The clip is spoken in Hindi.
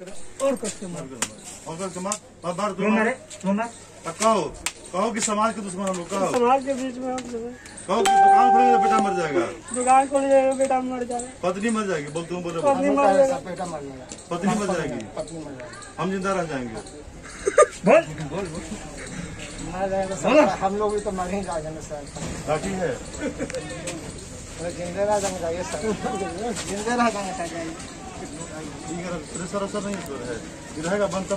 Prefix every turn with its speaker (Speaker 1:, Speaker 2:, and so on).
Speaker 1: और कस्टमर।
Speaker 2: और बार
Speaker 1: मारे मार
Speaker 2: अब कहो कहो कि समाज के दुश्मन हम लोग कहो।
Speaker 3: समाज के बीच में हम लोग
Speaker 2: कहो कि दुकान खोलेंगे तो बेटा मर जाएगा।
Speaker 3: दुकान खोल जाएगा बेटा मर जाएगा।
Speaker 2: पत्नी मर जाएगी बोल तुम बोले।
Speaker 3: पत्नी मर जाएगा।
Speaker 2: पत्नी मर जाएगी। हम ज़िंदा रह जाएँगे।
Speaker 1: बोल। बोल
Speaker 4: मर जाएगा सर हम लोग भी तो मर ही जाएँगे सर।
Speaker 2: बाकी है।
Speaker 4: तो जिंदे रह जाएँगे सर। जिंदे रह जाएँगे सर
Speaker 2: ठीक है प्रेशर सर नहीं तो है। ಸರ್ रहेगा बनता